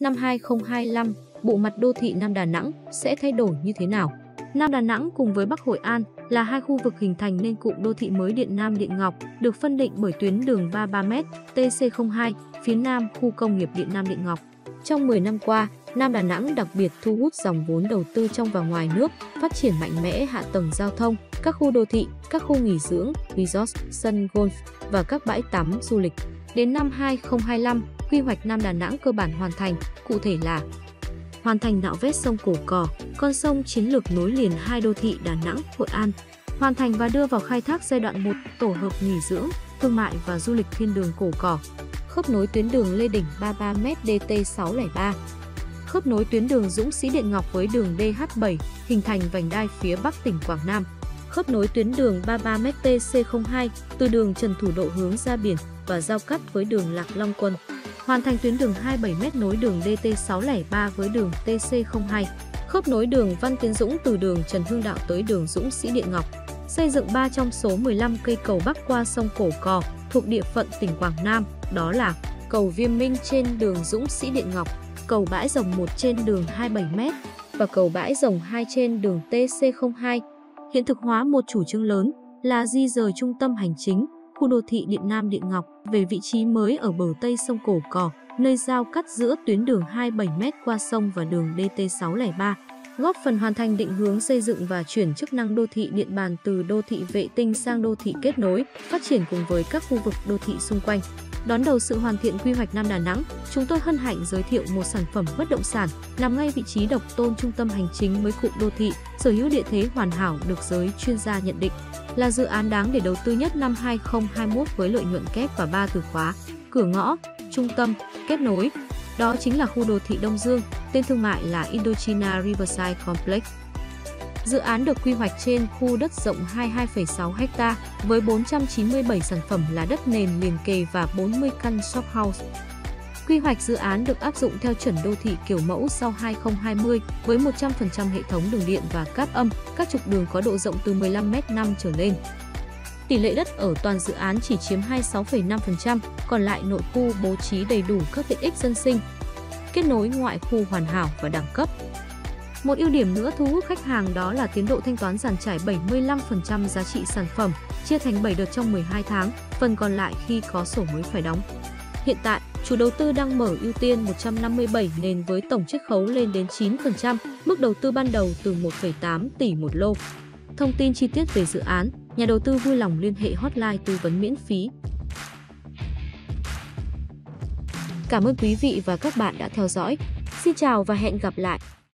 năm 2025, bộ mặt đô thị Nam Đà Nẵng sẽ thay đổi như thế nào? Nam Đà Nẵng cùng với Bắc Hội An là hai khu vực hình thành nên cụm đô thị mới Điện Nam Điện Ngọc, được phân định bởi tuyến đường 33m TC02 phía nam khu công nghiệp Điện Nam Điện Ngọc. Trong 10 năm qua, Nam Đà Nẵng đặc biệt thu hút dòng vốn đầu tư trong và ngoài nước, phát triển mạnh mẽ hạ tầng giao thông, các khu đô thị, các khu nghỉ dưỡng, resort, sân golf và các bãi tắm du lịch. Đến năm 2025, quy hoạch Nam Đà Nẵng cơ bản hoàn thành, cụ thể là hoàn thành nạo vét sông Cổ Cò, con sông chiến lược nối liền hai đô thị Đà Nẵng, Hội An, hoàn thành và đưa vào khai thác giai đoạn 1 tổ hợp nghỉ dưỡng, thương mại và du lịch thiên đường Cổ Cò, khớp nối tuyến đường Lê Đỉnh 33m DT603, khớp nối tuyến đường Dũng Sĩ Điện Ngọc với đường DH7, hình thành vành đai phía Bắc tỉnh Quảng Nam, khớp nối tuyến đường 33m TC02 từ đường Trần Thủ Độ hướng ra biển và giao cắt với đường Lạc Long Quân hoàn thành tuyến đường 27m nối đường DT603 với đường TC02, khớp nối đường Văn Tiến Dũng từ đường Trần Hưng Đạo tới đường Dũng Sĩ Điện Ngọc, xây dựng 3 trong số 15 cây cầu bắc qua sông Cổ Cò thuộc địa phận tỉnh Quảng Nam, đó là cầu Viêm Minh trên đường Dũng Sĩ Điện Ngọc, cầu Bãi Rồng 1 trên đường 27m và cầu Bãi Rồng 2 trên đường TC02. Hiện thực hóa một chủ trương lớn là di rời trung tâm hành chính, khu đô thị Điện Nam Điện Ngọc về vị trí mới ở bờ tây sông Cổ Cò, nơi giao cắt giữa tuyến đường 27m qua sông và đường DT603, góp phần hoàn thành định hướng xây dựng và chuyển chức năng đô thị điện bàn từ đô thị vệ tinh sang đô thị kết nối, phát triển cùng với các khu vực đô thị xung quanh. Đón đầu sự hoàn thiện quy hoạch Nam Đà Nẵng, chúng tôi hân hạnh giới thiệu một sản phẩm bất động sản nằm ngay vị trí độc tôn trung tâm hành chính mới cụm đô thị, sở hữu địa thế hoàn hảo được giới chuyên gia nhận định là dự án đáng để đầu tư nhất năm 2021 với lợi nhuận kép và ba từ khóa: cửa ngõ, trung tâm, kết nối. Đó chính là khu đô thị Đông Dương, tên thương mại là Indochina Riverside Complex. Dự án được quy hoạch trên khu đất rộng 22,6 ha với 497 sản phẩm là đất nền liền kề và 40 căn shop house. Quy hoạch dự án được áp dụng theo chuẩn đô thị kiểu mẫu sau 2020 với 100% hệ thống đường điện và cáp âm, các trục đường có độ rộng từ 15m5 trở lên. Tỷ lệ đất ở toàn dự án chỉ chiếm 26,5%, còn lại nội khu bố trí đầy đủ các tiện ích dân sinh, kết nối ngoại khu hoàn hảo và đẳng cấp. Một ưu điểm nữa thu hút khách hàng đó là tiến độ thanh toán giàn trải 75% giá trị sản phẩm, chia thành 7 đợt trong 12 tháng, phần còn lại khi có sổ mới phải đóng. Hiện tại, chủ đầu tư đang mở ưu tiên 157 nền với tổng chiết khấu lên đến 9%, mức đầu tư ban đầu từ 1,8 tỷ một lô. Thông tin chi tiết về dự án, nhà đầu tư vui lòng liên hệ hotline tư vấn miễn phí. Cảm ơn quý vị và các bạn đã theo dõi. Xin chào và hẹn gặp lại!